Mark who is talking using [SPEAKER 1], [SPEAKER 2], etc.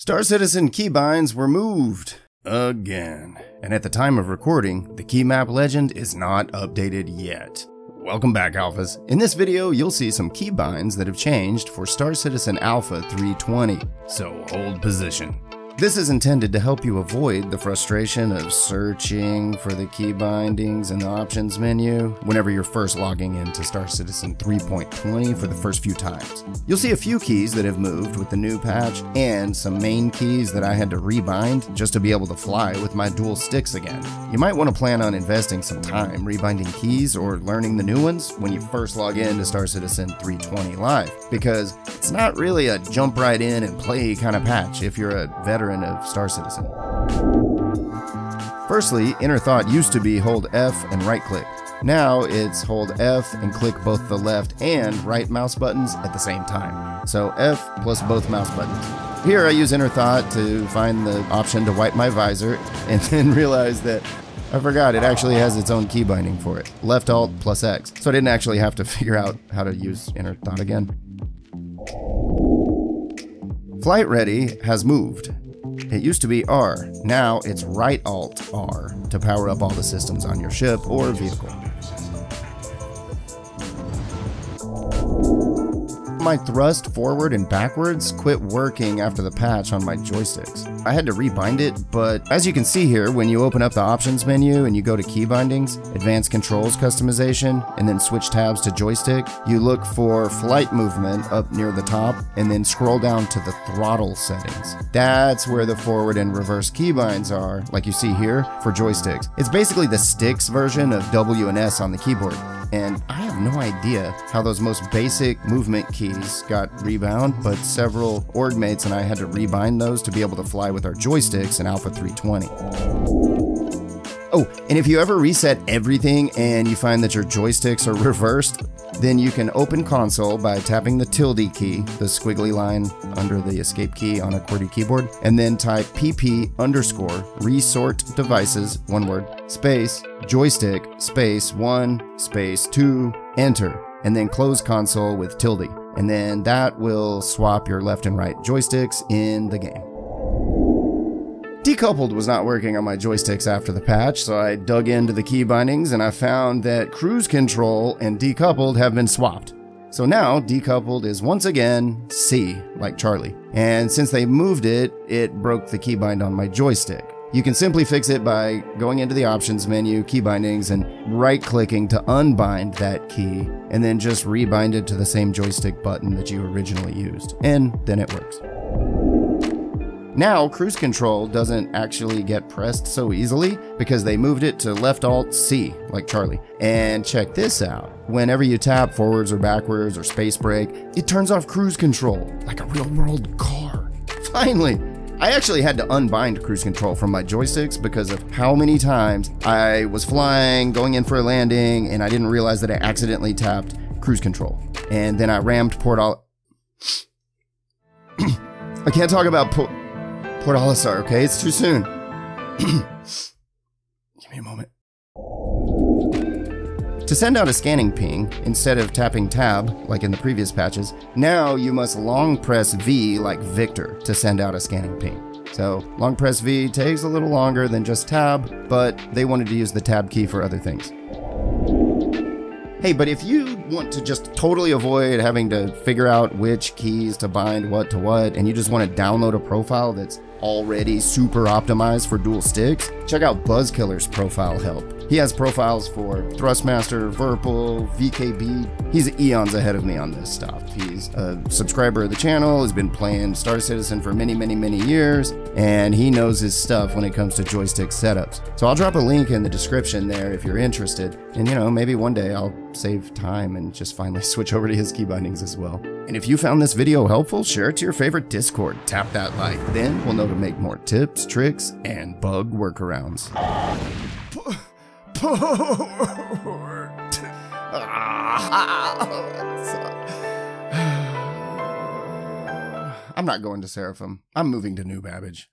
[SPEAKER 1] Star Citizen keybinds were moved again. And at the time of recording, the key map legend is not updated yet. Welcome back, Alphas. In this video, you'll see some keybinds that have changed for Star Citizen Alpha 320. So hold position. This is intended to help you avoid the frustration of searching for the key bindings in the options menu whenever you're first logging into Star Citizen 3.20 for the first few times. You'll see a few keys that have moved with the new patch and some main keys that I had to rebind just to be able to fly with my dual sticks again. You might want to plan on investing some time rebinding keys or learning the new ones when you first log in to Star Citizen 320 Live because it's not really a jump right in and play kind of patch if you're a veteran veteran of Star Citizen. Firstly, Inner Thought used to be hold F and right click. Now it's hold F and click both the left and right mouse buttons at the same time. So F plus both mouse buttons. Here I use Inner Thought to find the option to wipe my visor and then realize that I forgot it actually has its own key binding for it. Left Alt plus X. So I didn't actually have to figure out how to use Inner Thought again. Flight Ready has moved. It used to be R, now it's right alt R to power up all the systems on your ship or vehicle. My thrust forward and backwards quit working after the patch on my joysticks. I had to rebind it, but as you can see here, when you open up the options menu and you go to key bindings, advanced controls customization, and then switch tabs to joystick, you look for flight movement up near the top and then scroll down to the throttle settings. That's where the forward and reverse keybinds are, like you see here, for joysticks. It's basically the sticks version of W and S on the keyboard and I have no idea how those most basic movement keys got rebound, but several org mates and I had to rebind those to be able to fly with our joysticks in Alpha 320. Oh, and if you ever reset everything and you find that your joysticks are reversed, then you can open console by tapping the tilde key, the squiggly line under the escape key on a QWERTY keyboard, and then type pp underscore resort devices, one word, space, joystick, space, one, space, two, enter, and then close console with tilde. And then that will swap your left and right joysticks in the game. Decoupled was not working on my joysticks after the patch, so I dug into the key bindings and I found that cruise control and decoupled have been swapped. So now decoupled is once again C, like Charlie. And since they moved it, it broke the keybind on my joystick. You can simply fix it by going into the options menu, key bindings, and right clicking to unbind that key, and then just rebind it to the same joystick button that you originally used. And then it works. Now, cruise control doesn't actually get pressed so easily because they moved it to left alt C, like Charlie. And check this out. Whenever you tap forwards or backwards or space brake, it turns off cruise control, like a real world car. Finally! I actually had to unbind cruise control from my joysticks because of how many times I was flying, going in for a landing, and I didn't realize that I accidentally tapped cruise control. And then I rammed Port Al- I can't talk about Port Port Olisar, okay? It's too soon. Give me a moment. To send out a scanning ping, instead of tapping tab, like in the previous patches, now you must long press V like Victor to send out a scanning ping. So, long press V takes a little longer than just tab, but they wanted to use the tab key for other things. Hey, but if you want to just totally avoid having to figure out which keys to bind what to what, and you just want to download a profile that's already super optimized for dual sticks, check out BuzZzKiller's profile help. He has profiles for Thrustmaster, Virpil, VKB. He's eons ahead of me on this stuff. He's a subscriber of the channel, has been playing Star Citizen for many, many, many years, and he knows his stuff when it comes to joystick setups. So I'll drop a link in the description there if you're interested. And you know, maybe one day I'll save time and just finally switch over to his key bindings as well. And if you found this video helpful, share it to your favorite Discord. Tap that like. Then we'll know to make more tips, tricks, and bug workarounds. Ah. I'm not going to Seraphim. I'm moving to New Babbage.